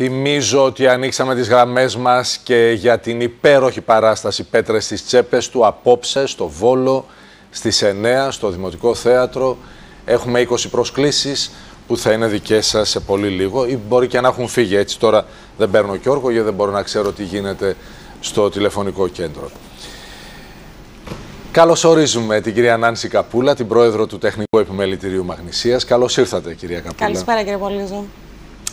Θυμίζω ότι ανοίξαμε τις γραμμές μας και για την υπέροχη παράσταση Πέτρες στις Τσέπες του απόψε στο Βόλο, στις 9, στο Δημοτικό Θέατρο. Έχουμε 20 προσκλήσεις που θα είναι δικές σας σε πολύ λίγο ή μπορεί και να έχουν φύγει. Έτσι τώρα δεν παίρνω και όρκο γιατί δεν μπορώ να ξέρω τι γίνεται στο τηλεφωνικό κέντρο. Καλώς ορίζουμε την κυρία Νάνση Καπούλα, την πρόεδρο του Τεχνικού Επιμελητηρίου Μαγνησίας. Καλώς ήρθατε κυρία Καπούλα. Καλησπέρα κύριε Πολύζο.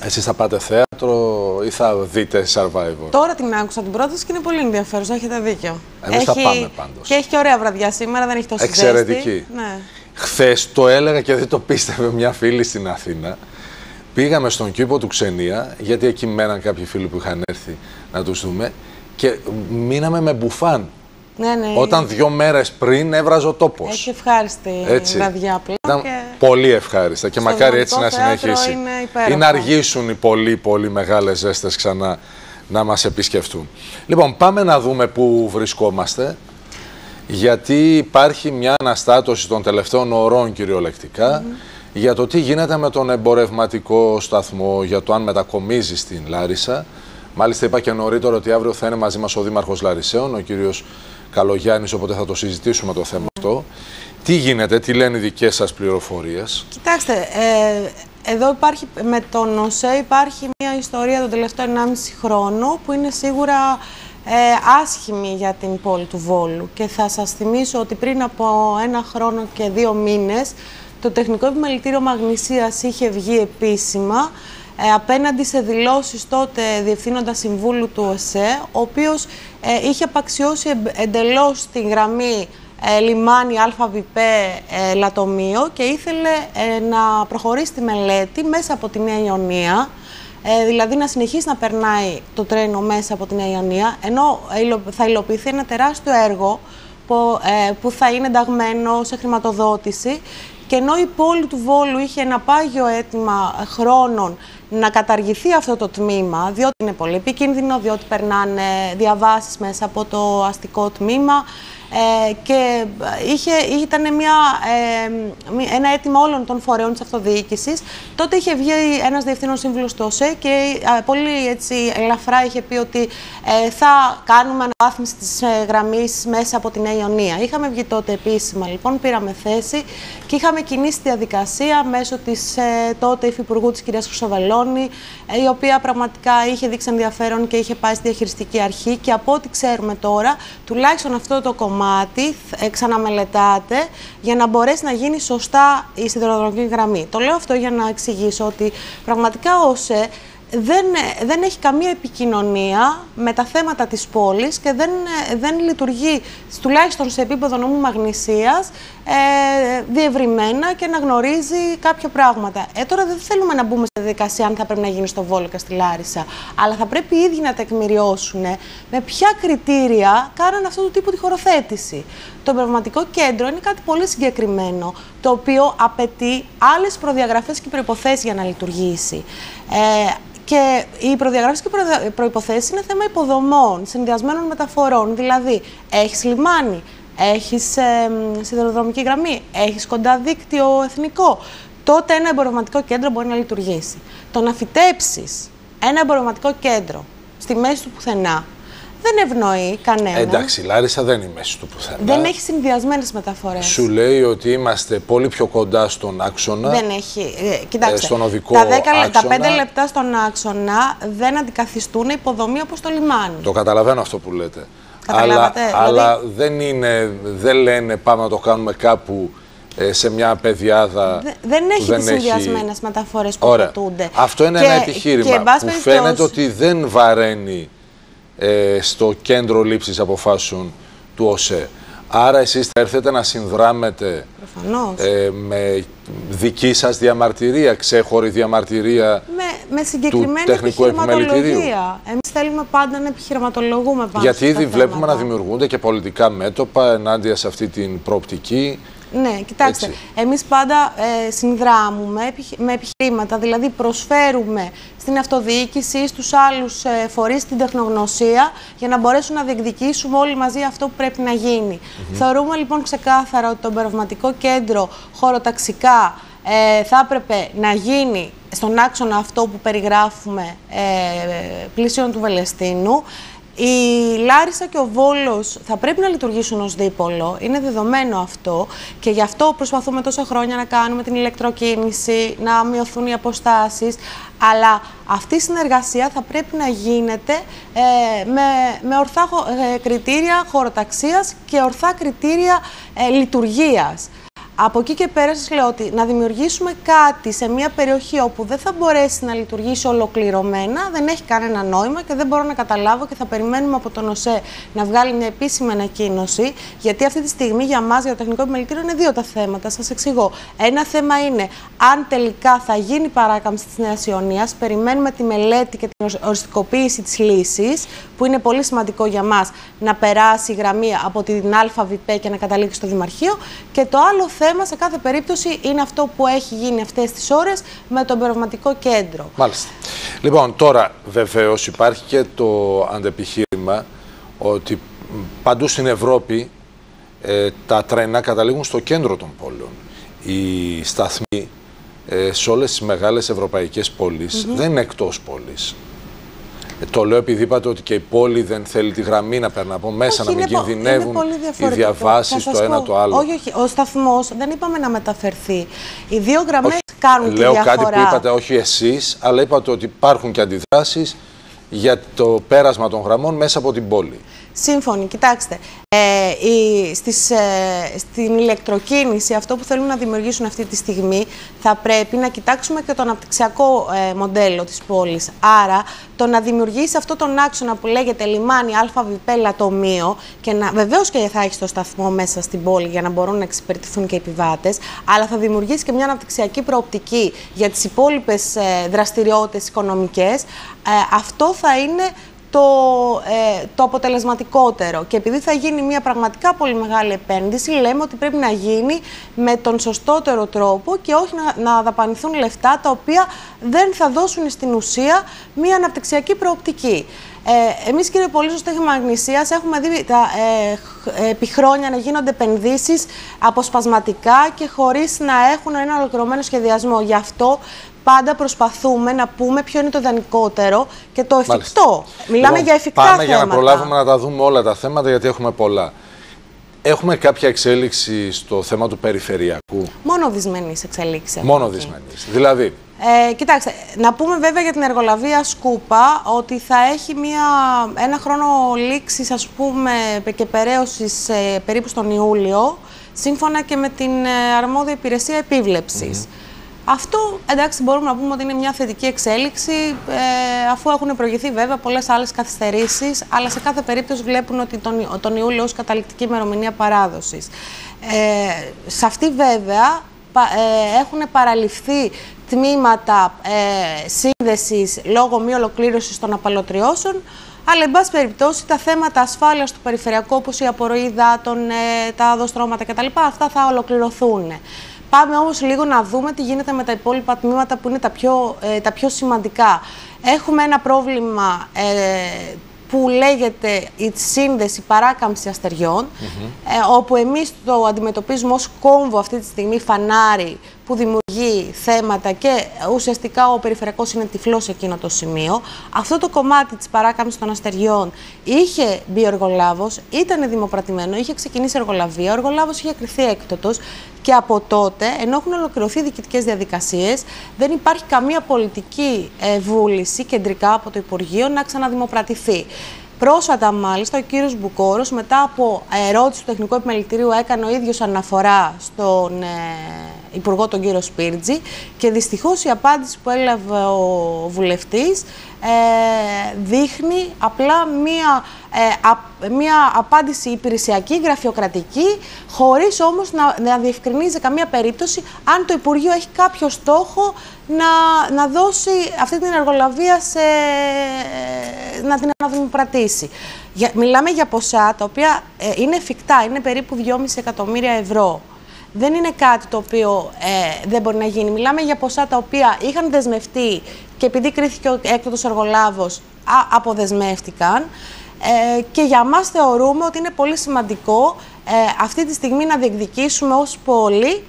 Εσείς θα πάτε θέατρο ή θα δείτε Survivor; Τώρα την άκουσα την πρόταση και είναι πολύ ενδιαφέρουσα, έχετε δίκιο. Εμείς θα πάμε πάντως. Και έχει και ωραία βραδιά σήμερα, δεν έχει τόσο Εξαιρετική. Ναι. Χθες το έλεγα και δεν το πίστευε μια φίλη στην Αθήνα. Πήγαμε στον κήπο του Ξενία, γιατί εκεί μέναν κάποιοι φίλοι που είχαν έρθει να τους δούμε και μείναμε με μπουφάν. Ναι, ναι. Όταν δύο μέρες πριν έβραζε ο τόπος. Έχει ευχάριστη έτσι. βραδιά απλά. Ήταν και... πολύ ευχάριστα και μακάρι έτσι να συνεχίσει. Είναι ή να αργήσουν οι πολύ πολύ μεγάλες ζέστες ξανά να μας επισκεφτούν. Λοιπόν, πάμε να δούμε πού βρισκόμαστε γιατί υπάρχει μια αναστάτωση των τελευταίων ωρών κυριολεκτικά για το τι γίνεται με τον εμπορευματικό σταθμό, για το αν μετακομίζει στην Λάρισα. Μάλιστα είπα και νωρίτερα ότι αύριο θα είναι μαζί μας ο Δήμαρχος Λαρισαίων, ο κύριος Καλογιάννης, οπότε θα το συζητήσουμε το θέμα αυτό. Τι γίνεται, τι λένε οι δικές σας πληροφορίες; Κοιτάξτε, ε, εδώ υπάρχει, με τον ΟΣΕ υπάρχει μια ιστορία τον τελευταίο 1,5 χρόνο που είναι σίγουρα ε, άσχημη για την πόλη του Βόλου. Και θα σας θυμίσω ότι πριν από ένα χρόνο και δύο μήνες το Τεχνικό Επιμελητήριο Μαγνησίας είχε βγει επίσημα ε, απέναντι σε δηλώσεις τότε Διευθύνοντα Συμβούλου του ΟΣΕ, ο οποίος ε, είχε απαξιώσει εντελώς τη γραμμή ε, λιμάνι ΑΒΠ ε, Λατομείο και ήθελε ε, να προχωρήσει τη μελέτη μέσα από τη Νέα Ιωνία, ε, δηλαδή να συνεχίσει να περνάει το τρένο μέσα από τη Νέα Ιωνία, ενώ θα υλοποιηθεί ένα τεράστιο έργο που, που θα είναι ενταγμένο σε χρηματοδότηση. Και ενώ η πόλη του Βόλου είχε ένα πάγιο αίτημα χρόνων να καταργηθεί αυτό το τμήμα, διότι είναι πολύ επικίνδυνο, διότι περνάνε διαβάσεις μέσα από το αστικό τμήμα, ε, και είχε, ήταν μια, ε, ένα αίτημα όλων των φορέων της αυτοδιοίκησης. Τότε είχε βγει ένας διευθύνων σύμβουλος στο ΟΣΕ και ε, πολύ έτσι, ελαφρά είχε πει ότι ε, θα κάνουμε αναβάθμιση της ε, γραμμής μέσα από την Νέα Ιωνία. Είχαμε βγει τότε επίσημα λοιπόν, πήραμε θέση και είχαμε κινήσει τη διαδικασία μέσω της τότε υφυπουργού της κυρίας Χρυσοβελώνη, η οποία πραγματικά είχε δείξει ενδιαφέρον και είχε πάει στη διαχειριστική αρχή και από ό,τι ξέρουμε τώρα, τουλάχιστον αυτό το κομμάτι κομμάτι ξαναμελετάτε για να μπορέσει να γίνει σωστά η σιδηροδρομική γραμμή. Το λέω αυτό για να εξηγήσω ότι πραγματικά όσε δεν, δεν έχει καμία επικοινωνία με τα θέματα της πόλης και δεν, δεν λειτουργεί, τουλάχιστον σε επίπεδο νόμου Μαγνησίας, ε, διευρυμένα και να γνωρίζει κάποια πράγματα. Ε, τώρα δεν θέλουμε να μπούμε στη διαδικασία αν θα πρέπει να γίνει στο Βόλο και στη Λάρισα, αλλά θα πρέπει οι ίδιοι να τεκμηριώσουν με ποια κριτήρια κάναν αυτού του τύπου τη χωροθέτηση. Το εμπνευματικό κέντρο είναι κάτι πολύ συγκεκριμένο, το οποίο απαιτεί άλλες προδιαγραφές και προϋποθέσεις για να λειτουργήσει. Ε, και οι προδιαγραφές και προποθέσει είναι θέμα υποδομών, συνδυασμένων μεταφορών. Δηλαδή, έχεις λιμάνι, έχεις ε, σιδηροδρομική γραμμή, έχεις κοντά δίκτυο εθνικό. Τότε ένα εμπορευματικό κέντρο μπορεί να λειτουργήσει. Το να φυτέψεις ένα εμπορευματικό κέντρο στη μέση του πουθενά δεν ευνοεί κανένα. Εντάξει, η Λάρισα δεν είναι μέση του πουθενά. Δεν έχει συνδυασμένες μεταφορές. Σου λέει ότι είμαστε πολύ πιο κοντά στον άξονα. Δεν έχει. Ε, κοιτάξτε, ε, στον οδικό τα, 10, άξονα. τα 5 λεπτά στον άξονα δεν αντικαθιστούν υποδομή όπως το λιμάνι. Το καταλαβαίνω αυτό που λέτε. Αλλά, δηλαδή... αλλά δεν, είναι, δεν λένε πάμε να το κάνουμε κάπου ε, σε μια παιδιάδα. δεν έχει τι συνδυασμένες έχει... μεταφορές που απαιτούνται. Αυτό είναι ένα επιχείρημα που φαίνεται ότι δεν βαραίνει ε, στο κέντρο λήψης αποφάσεων του ΟΣΕ. Άρα εσείς θα έρθετε να συνδράμετε ε, με δική σας διαμαρτυρία, ξέχωρη διαμαρτυρία με, με συγκεκριμένη του τεχνικού επιμελητηρίου. Εμείς θέλουμε πάντα να επιχειρηματολογούμε πάνω Γιατί ήδη βλέπουμε να δημιουργούνται και πολιτικά μέτωπα ενάντια σε αυτή την προοπτική. Ναι, κοιτάξτε, Έτσι. εμείς πάντα ε, συνδράμουμε με επιχειρήματα, δηλαδή προσφέρουμε στην αυτοδιοίκηση, στους άλλους ε, φορείς την τεχνογνωσία για να μπορέσουν να διεκδικήσουμε όλοι μαζί αυτό που πρέπει να γίνει. Θεωρούμε λοιπόν ξεκάθαρα ότι το εμπορευματικό κέντρο χωροταξικά ε, θα έπρεπε να γίνει στον άξονα αυτό που περιγράφουμε ε, πλήσιον του Βελεστίνου. Η Λάρισα και ο Βόλος θα πρέπει να λειτουργήσουν ως δίπολο, είναι δεδομένο αυτό. Και γι' αυτό προσπαθούμε τόσα χρόνια να κάνουμε την ηλεκτροκίνηση, να μειωθούν οι αποστάσεις, αλλά αυτή η συνεργασία θα πρέπει να γίνεται ε, με, με ορθά ε, κριτήρια χωροταξίας και ορθά κριτήρια ε, λειτουργίας. Από εκεί και πέρα σας λέω ότι να δημιουργήσουμε κάτι σε μια περιοχή όπου δεν θα μπορέσει να λειτουργήσει ολοκληρωμένα δεν έχει κανένα νόημα και δεν μπορώ να καταλάβω και θα περιμένουμε από τον ΟΣΕ να βγάλει μια επίσημη ανακοίνωση γιατί αυτή τη στιγμή για μας, για το τεχνικό επιμελητήριο είναι δύο τα θέματα. Σας εξηγώ. Ένα θέμα είναι αν τελικά θα γίνει παράκαμψη της Νέας Ιωνίας, περιμένουμε τη μελέτη και την οριστικοποίηση της λύσης που είναι πολύ σημαντικό για μας να περάσει η γραμμή από την ΑΒΠ και να καταλήξει στο Δημαρχείο και το άλλο θέμα θέμα σε κάθε περίπτωση είναι αυτό που έχει γίνει αυτές τις ώρες με το εμπορευματικό κέντρο. Μάλιστα. Λοιπόν, τώρα βεβαίως υπάρχει και το αντεπιχείρημα ότι παντού στην Ευρώπη ε, τα τρένα καταλήγουν στο κέντρο των πόλεων. Οι σταθμοί ε, σε όλες τις μεγάλες ευρωπαϊκές πόλεις δεν είναι εκτός πόλης. Ε, το λέω επειδή είπατε ότι και η πόλη δεν θέλει τη γραμμή να παίρνει από μέσα, να μην κινδυνεύουν οι διαβάσεις το ένα το άλλο. Όχι, όχι. Ο σταθμός δεν είπαμε να μεταφερθεί. Οι δύο γραμμές κάνουν λέω τη διαφορά. Λέω κάτι που είπατε, όχι εσείς, αλλά είπατε ότι υπάρχουν και αντιδράσεις για το πέρασμα των γραμμών μέσα από την πόλη. Σύμφωνοι. Κοιτάξτε, ε, η, στις, ε, στην ηλεκτροκίνηση, αυτό που θέλουν να δημιουργήσουν αυτή τη στιγμή, θα πρέπει να κοιτάξουμε και το αναπτυξιακό ε, μοντέλο της πόλης. Άρα, το να δημιουργήσει αυτό τον άξονα που λέγεται λιμάνι ΑΒΠ λατομείο και να, βεβαίως και θα έχεις το σταθμό μέσα στην πόλη για να μπορούν να εξυπηρετηθούν και οι επιβάτες, αλλά θα δημιουργήσει και μια αναπτυξιακή προοπτική για τις υπόλοιπες ε, δραστηριότητες οικονομικές. Ε, αυτό θα είναι το, ε, το αποτελεσματικότερο. Και επειδή θα γίνει μια πραγματικά πολύ μεγάλη επένδυση, λέμε ότι πρέπει να γίνει με τον σωστότερο τρόπο και όχι να, να δαπανηθούν λεφτά τα οποία δεν θα δώσουν στην ουσία μια αναπτυξιακή προοπτική. Ε, εμείς κύριε Πολύ στο στέγημα Αγνησίας έχουμε δει τα, ε, επί χρόνια να γίνονται επενδύσεις αποσπασματικά και χωρίς να έχουν ένα ολοκληρωμένο σχεδιασμό. Γι' αυτό πάντα προσπαθούμε να πούμε ποιο είναι το ιδανικότερο και το εφικτό. Μιλάμε λοιπόν, για εφικτά πάμε θέματα. για να προλάβουμε να τα δούμε όλα τα θέματα, γιατί έχουμε πολλά. Έχουμε κάποια εξέλιξη στο θέμα του περιφερειακού; Μόνο δυσμενής εξελίξη. Μόνο δυσμενής. Δηλαδή; Ε, κοιτάξτε, να πούμε βέβαια για την εργολαβία Σκούπα ότι θα έχει μια, ένα χρόνο λήξης ας πούμε και περαίωσης ε, περίπου στον Ιούλιο σύμφωνα και με την ε, αρμόδια υπηρεσία επίβλεψης. Αυτό εντάξει μπορούμε να πούμε ότι είναι μια θετική εξέλιξη ε, αφού έχουν προηγηθεί βέβαια πολλές άλλες καθυστερήσεις αλλά σε κάθε περίπτωση βλέπουν ότι τον, τον Ιούλιο ως καταληκτική ημερομηνία παράδοσης. Ε, σε αυτή βέβαια ε, έχουν παραλυφθεί τμήματα ε, σύνδεσης λόγω μη ολοκλήρωσης των απαλωτριώσεων αλλά, εν πάση περιπτώσει, τα θέματα ασφάλειας του περιφερειακού, όπως η απορροή υδάτων, ε, τα οδοστρώματα κτλ., αυτά θα ολοκληρωθούν. Πάμε όμως λίγο να δούμε τι γίνεται με τα υπόλοιπα τμήματα που είναι τα πιο, ε, τα πιο σημαντικά. Έχουμε ένα πρόβλημα ε, που λέγεται η σύνδεση παράκαμψη αστεριών, ε, όπου εμείς το αντιμετωπίζουμε ως κόμβο αυτή τη στιγμή, φανάρι, που δημιουργεί θέματα και ουσιαστικά ο περιφερειακός είναι τυφλός σε εκείνο το σημείο. Αυτό το κομμάτι της παράκαμψης των αστεριών είχε μπει ο εργολάβος, ήταν δημοπρατημένο, είχε ξεκινήσει εργολαβία, ο εργολάβος είχε κρυθεί έκτοτος και από τότε, ενώ έχουν ολοκληρωθεί διοικητικές διαδικασίες, δεν υπάρχει καμία πολιτική ε, βούληση κεντρικά από το Υπουργείο να ξαναδημοπρατηθεί. Πρόσφατα, μάλιστα, ο κύριος Μπουκόρος, μετά από ερώτηση του Τεχνικού Επιμελητηρίου, έκανε ο ίδιος αναφορά στον ε, Υπουργό, τον κύριο Σπίρτζη, και δυστυχώς η απάντηση που έλαβε ο βουλευτής ε, δείχνει απλά μία, ε, μία απάντηση υπηρεσιακή, γραφειοκρατική, χωρίς όμως να, να διευκρινίζει καμία περίπτωση αν το Υπουργείο έχει κάποιο στόχο να, να δώσει αυτή την εργολαβία σε, να την αναδημοκρατήσει. Για, μιλάμε για ποσά τα οποία ε, είναι εφικτά, είναι περίπου 2,5 εκατομμύρια ευρώ. Δεν είναι κάτι το οποίο ε, δεν μπορεί να γίνει. Μιλάμε για ποσά τα οποία είχαν δεσμευτεί και επειδή κρίθηκε ο έκτοτος εργολάβος, αποδεσμεύτηκαν. Ε, και για μας θεωρούμε ότι είναι πολύ σημαντικό ε, αυτή τη στιγμή να διεκδικήσουμε ως πόλη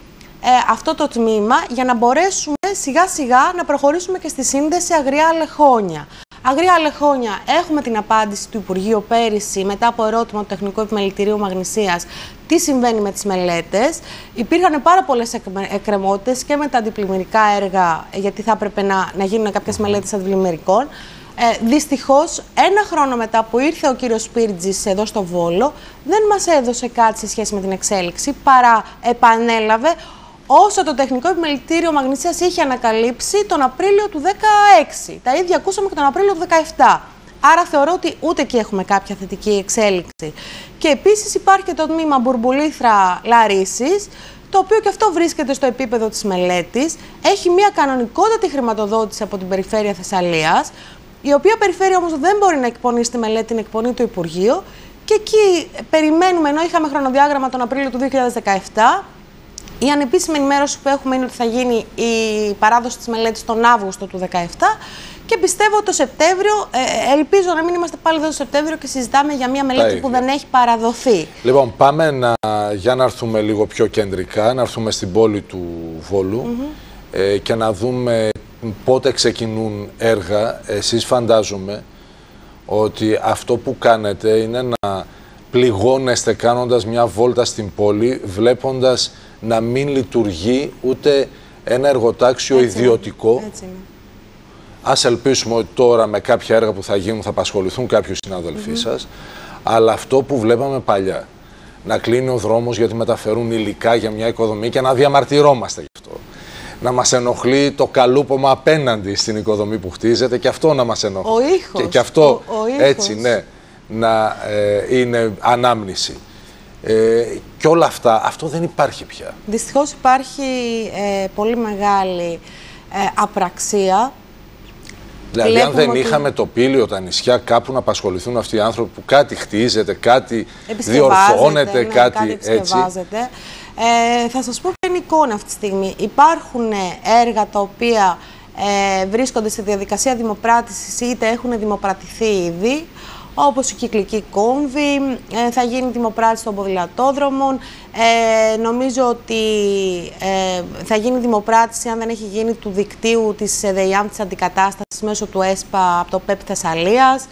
αυτό το τμήμα για να μπορέσουμε σιγά σιγά να προχωρήσουμε και στη σύνδεση Αγριά Λεχόνια. Αγρία Λεχόνια, έχουμε την απάντηση του Υπουργείου πέρυσι μετά από ερώτημα του Τεχνικού Επιμελητηρίου Μαγνησίας τι συμβαίνει με τις μελέτες; Υπήρχαν πάρα πολλές εκκρεμότητες και με τα αντιπλημμυρικά έργα, γιατί θα έπρεπε να, να γίνουν κάποιες μελέτες αντιπλημμυρικών. Ε, Δυστυχώς, ένα χρόνο μετά που ήρθε ο κύριος Σπίρτζης εδώ στο Βόλο, δεν μας έδωσε κάτι σε σχέση με την εξέλιξη, παρά επανέλαβε όσο το Τεχνικό Επιμελητήριο Μαγνησίας είχε ανακαλύψει τον Απρίλιο του 2016. Τα ίδια ακούσαμε και τον Απρίλιο του 2017. Άρα θεωρώ ότι ούτε εκεί έχουμε κάποια θετική εξέλιξη. Και επίσης υπάρχει και το τμήμα Μπουρμπουλήθρα Λαρίσης, το οποίο και αυτό βρίσκεται στο επίπεδο της μελέτης. Έχει μια κανονικότατη χρηματοδότηση από την Περιφέρεια Θεσσαλίας, η οποία περιφέρεια όμως δεν μπορεί να εκπονήσει τη μελέτη, την εκπονεί το Υπουργείο. Και εκεί περιμένουμε, ενώ είχαμε χρονοδιάγραμμα τον Απρίλιο του 2017, η ανεπίσημη ενημέρωση που έχουμε είναι ότι θα γίνει η παράδοση της μελέτης τον Αύγουστο του 2017 και πιστεύω το Σεπτέμβριο, ε, ελπίζω να μην είμαστε πάλι εδώ το Σεπτέμβριο και συζητάμε για μια μελέτη που δεν έχει παραδοθεί. Λοιπόν, πάμε να, για να έρθουμε λίγο πιο κεντρικά, να έρθουμε στην πόλη του Βόλου ε, και να δούμε πότε ξεκινούν έργα. Εσείς φαντάζομαι ότι αυτό που κάνετε είναι να πληγώνεστε κάνοντας μια βόλτα στην πόλη, βλέποντας να μην λειτουργεί ούτε ένα εργοτάξιο Έτσι ιδιωτικό. Έτσι είναι. Ας ελπίσουμε ότι τώρα με κάποια έργα που θα γίνουν θα απασχοληθούν κάποιοι συναδελφοί mm σας, αλλά αυτό που βλέπαμε παλιά, να κλείνει ο δρόμος γιατί μεταφερούν υλικά για μια οικοδομή και να διαμαρτυρόμαστε γι' αυτό. Να μας ενοχλεί το καλούπομα απέναντι στην οικοδομή που χτίζεται και αυτό να μας ενοχλεί. Ο ήχος. Και, και αυτό έτσι, ναι, να ε, είναι ανάμνηση. Ε, και όλα αυτά, αυτό δεν υπάρχει πια. Δυστυχώς υπάρχει ε, πολύ μεγάλη ε, απραξία. Δηλαδή, αν δεν είχαμε το πύλιο, τα νησιά, κάπου να απασχοληθούν αυτοί οι άνθρωποι που κάτι χτίζεται, κάτι διορθώνεται, ναι, κάτι, κάτι έτσι. Ε, θα σας πω ποια είναι η εικόνα αυτή τη στιγμή. Υπάρχουν έργα τα οποία ε, βρίσκονται σε διαδικασία δημοπράτησης είτε έχουν δημοπρατηθεί ήδη, όπως η κυκλική κόμβη, ε, θα γίνει δημοπράτηση των ποδηλατόδρομων. Ε, νομίζω ότι ε, θα γίνει δημοπράτηση, αν δεν έχει γίνει, του δικτύου της ΔΕΙΑΜ της αντικατάστασης μέσω του ΕΣΠΑ από το ΠΕΠ Θεσσαλίας.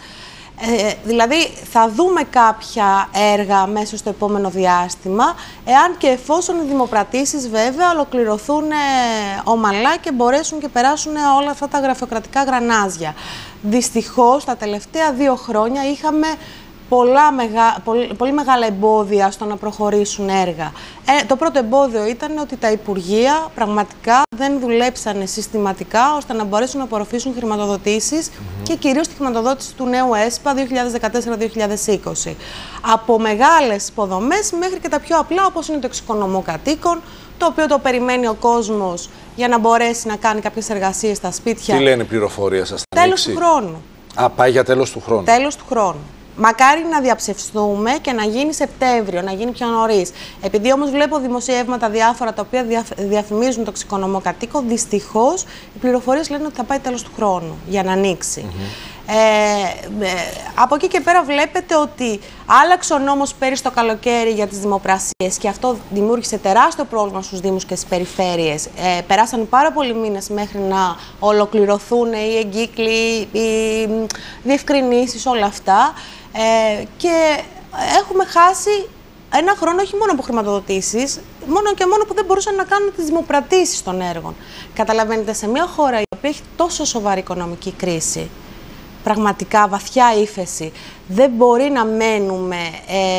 Ε, δηλαδή θα δούμε κάποια έργα μέσα στο επόμενο διάστημα, εάν και εφόσον οι δημοπρατήσεις βέβαια ολοκληρωθούν ε, ομαλά και μπορέσουν και περάσουν όλα αυτά τα γραφειοκρατικά γρανάζια. Δυστυχώς τα τελευταία δύο χρόνια είχαμε πολλά μεγα, πολύ, πολύ, μεγάλα εμπόδια στο να προχωρήσουν έργα. Ε, το πρώτο εμπόδιο ήταν ότι τα Υπουργεία πραγματικά δεν δουλέψανε συστηματικά ώστε να μπορέσουν να απορροφήσουν χρηματοδοτήσεις και κυρίως τη χρηματοδότηση του νέου ΕΣΠΑ 2014-2020. Από μεγάλες υποδομές μέχρι και τα πιο απλά όπως είναι το εξοικονομώ κατοίκων, το οποίο το περιμένει ο κόσμος για να μπορέσει να κάνει κάποιες εργασίες στα σπίτια. Τι λένε οι πληροφορίες σας, Τέλος του χρόνου. Α, πάει για τέλος του χρόνου. Τέλος του χρόνου. Μακάρι να διαψευστούμε και να γίνει Σεπτέμβριο, να γίνει πιο νωρίς. Επειδή όμως βλέπω δημοσιεύματα διάφορα τα οποία διαφημίζουν το ξεκονομό κατοίκο, δυστυχώς οι πληροφορίες λένε ότι θα πάει τέλος του χρόνου για να ανοίξει. Ε, ε, από εκεί και πέρα βλέπετε ότι άλλαξε ο νόμος πέρυσι το καλοκαίρι για τις δημοπρασίες και αυτό δημιούργησε τεράστιο πρόβλημα στους Δήμους και στις περιφέρειες. Ε, περάσαν πάρα πολλοί μήνες μέχρι να ολοκληρωθούν οι εγκύκλοι, οι διευκρινήσεις, όλα αυτά. Ε, και έχουμε χάσει ένα χρόνο όχι μόνο από χρηματοδοτήσεις, μόνο και μόνο που δεν μπορούσαν να κάνουν τις δημοπρατήσεις των έργων. Καταλαβαίνετε, σε μια χώρα η οποία έχει τόσο σοβαρή οικονομική κρίση, πραγματικά βαθιά ύφεση, δεν μπορεί να μένουμε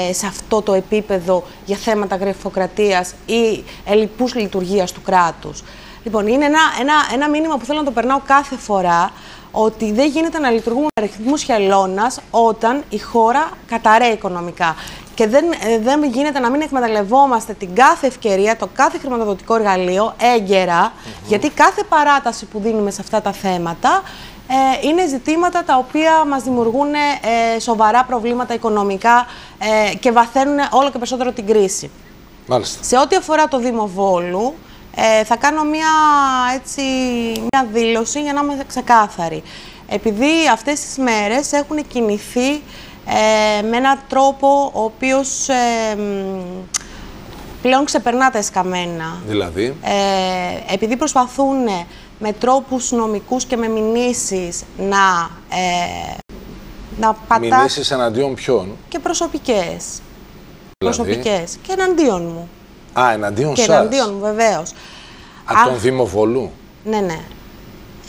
ε, σε αυτό το επίπεδο για θέματα γραφειοκρατίας ή ελλειπούς λειτουργίας του κράτους. Λοιπόν, είναι ένα, ένα, ένα μήνυμα που θέλω να το περνάω κάθε φορά, ότι δεν γίνεται να λειτουργούμε με ρυθμούς χελώνας όταν η χώρα καταραίει οικονομικά. Και δεν, ε, δεν γίνεται να μην εκμεταλλευόμαστε την κάθε ευκαιρία, το κάθε χρηματοδοτικό εργαλείο έγκαιρα, γιατί κάθε παράταση που δίνουμε σε αυτά τα θέματα ε, είναι ζητήματα τα οποία μας δημιουργούν ε, σοβαρά προβλήματα οικονομικά ε, και βαθαίνουν όλο και περισσότερο την κρίση. Μάλιστα. Σε ό,τι αφορά το Δήμο Βόλου, ε, θα κάνω μια, έτσι, μια δήλωση για να είμαι ξεκάθαρη. Επειδή αυτές τις μέρες έχουν κινηθεί ε, με έναν τρόπο ο οποίος πλέον ξεπερνά τα εσκαμμένα. Δηλαδή; Ε, επειδή προσπαθούν με τρόπους νομικούς και με μηνύσεις να, ε, να πατάς... Μηνύσεις εναντίον ποιον; Και προσωπικές. Δηλαδή; Προσωπικές. Και εναντίον μου. Α, εναντίον και σας. εναντίον μου, βεβαίως. Από τον Δήμο Βολού. Ναι, ναι.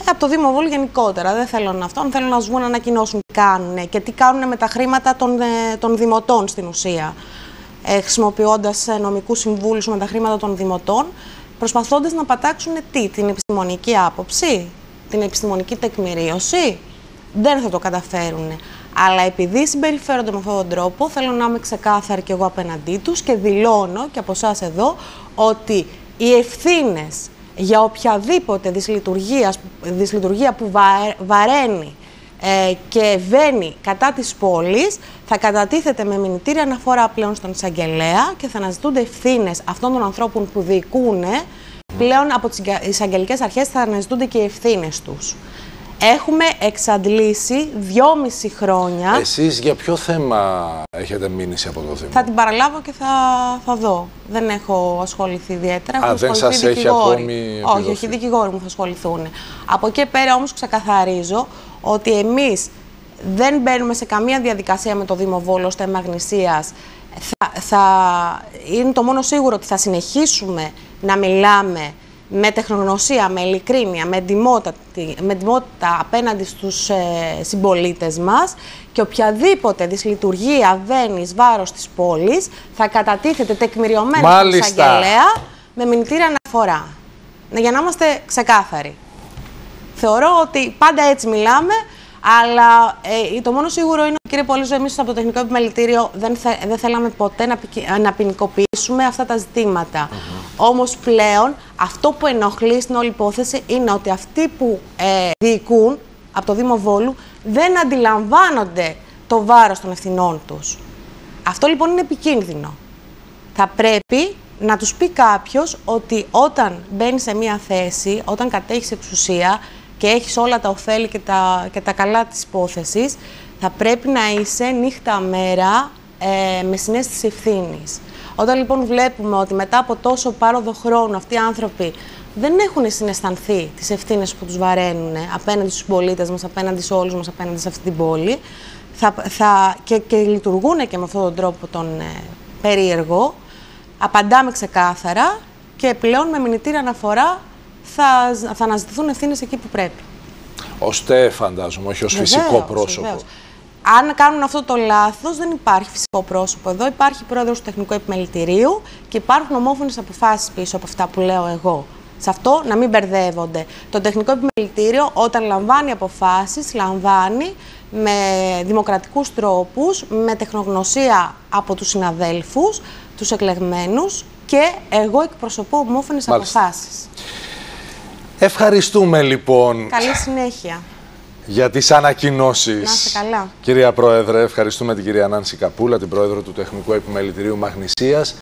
Ε, από το Δήμο Βόλου γενικότερα. Δεν θέλω να αυτό. Αν θέλουν να βγουν να ανακοινώσουν τι κάνουν και τι κάνουν με τα χρήματα των, ε, των δημοτών στην ουσία. Ε, Χρησιμοποιώντας νομικούς συμβούλους με τα χρήματα των δημοτών, προσπαθώντας να πατάξουν τι, την επιστημονική άποψη, την επιστημονική τεκμηρίωση. Δεν θα το καταφέρουν. Αλλά επειδή συμπεριφέρονται με αυτόν τον τρόπο, θέλω να είμαι ξεκάθαρη και εγώ απέναντί τους και δηλώνω και από εσάς εδώ ότι οι ευθύνες για οποιαδήποτε δυσλειτουργίας που βαραίνει ε, και βαίνει κατά της πόλης θα κατατίθεται με μηνυτήρια αναφορά πλέον στον εισαγγελέα και θα αναζητούνται ευθύνες αυτών των ανθρώπων που διοικούν πλέον από τις εισαγγελικές αρχές θα αναζητούνται και οι ευθύνες τους. Έχουμε εξαντλήσει δυόμιση χρόνια. Εσείς για ποιο θέμα έχετε μείνηση από το Δήμο; Θα την παραλάβω και θα, θα δω. Δεν έχω ασχοληθεί ιδιαίτερα. Α, δεν σας έχει ακόμη Όχι, όχι, οι δικηγόροι μου θα ασχοληθούν. Από εκεί πέρα όμως ξεκαθαρίζω ότι εμείς δεν μπαίνουμε σε καμία διαδικασία με το Δήμο Βόλο ώστε Μαγνησίας. Θα, θα, είναι το μόνο σίγουρο ότι θα συνεχίσουμε να μιλάμε με τεχνογνωσία, με ειλικρίνεια, με εντυμότητα, με απέναντι στους ε, συμπολίτες μας και οποιαδήποτε δυσλειτουργία βαίνει εις βάρος της πόλης θα κατατίθεται τεκμηριωμένα στον εισαγγελέα με μηνυτήρια αναφορά. Ναι, για να είμαστε ξεκάθαροι. Θεωρώ ότι πάντα έτσι μιλάμε, αλλά ε, το μόνο σίγουρο είναι ότι, κύριε Πολύζο, εμείς από το Τεχνικό Επιμελητήριο δεν, δεν θέλαμε ποτέ να, να ποινικοποιήσουμε αυτά τα ζητήματα. Mm Όμως πλέον αυτό που ενοχλεί στην όλη υπόθεση είναι ότι αυτοί που ε, διοικούν από το Δήμο Βόλου δεν αντιλαμβάνονται το βάρος των ευθυνών τους. Αυτό λοιπόν είναι επικίνδυνο. Θα πρέπει να τους πει κάποιος ότι όταν μπαίνει σε μία θέση, όταν κατέχεις εξουσία και έχεις όλα τα ωφέλη και τα, και τα καλά της υπόθεσης, θα πρέπει να είσαι νύχτα μέρα ε, με συνέστηση ευθύνης. Όταν λοιπόν βλέπουμε ότι μετά από τόσο πάροδο χρόνου αυτοί οι άνθρωποι δεν έχουν συναισθανθεί τις ευθύνες που τους βαραίνουν απέναντι στους πολίτες μας, απέναντι σε όλους μας, απέναντι σε αυτή την πόλη, θα, θα, και, και λειτουργούν και με αυτόν τον τρόπο τον ε, περίεργο, απαντάμε ξεκάθαρα και πλέον με μηνυτήρια αναφορά θα, θα αναζητηθούν ευθύνες εκεί που πρέπει. Ω ΤΕ, φαντάζομαι, όχι ως φυσικό πρόσωπο. Βεβαίως. Αν κάνουν αυτό το λάθος, δεν υπάρχει φυσικό πρόσωπο εδώ. Υπάρχει πρόεδρος του Τεχνικού Επιμελητηρίου και υπάρχουν ομόφωνες αποφάσεις πίσω από αυτά που λέω εγώ. Σε αυτό να μην μπερδεύονται. Το Τεχνικό Επιμελητήριο, όταν λαμβάνει αποφάσεις, λαμβάνει με δημοκρατικούς τρόπους, με τεχνογνωσία από τους συναδέλφους, τους εκλεγμένους και εγώ εκπροσωπώ ομόφωνες αποφάσεις. Ευχαριστούμε λοιπόν. Καλή συνέχεια. Για τις ανακοινώσεις. Να είστε καλά. Κυρία Πρόεδρε, ευχαριστούμε την κυρία Νάνση Καπούλα, την Πρόεδρο του Τεχνικού Επιμελητηρίου Μαγνησίας.